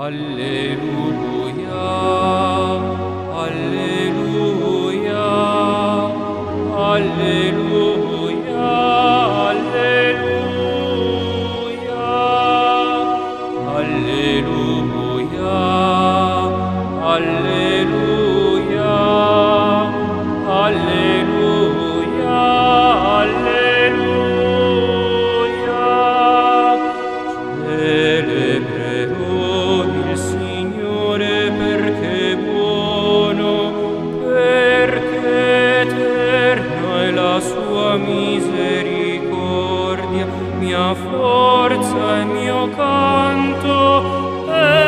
Alleluia, forza mio canto e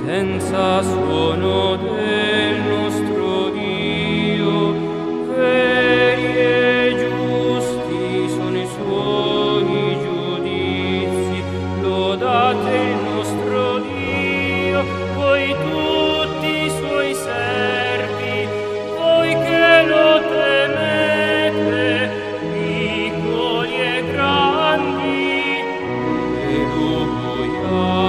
potenza suono del nostro Dio. Veri e giusti sono i suoi giudizi. Lodate il nostro Dio voi tutti i suoi servi. Voi che lo temete piccoli e grandi. E lo vogliate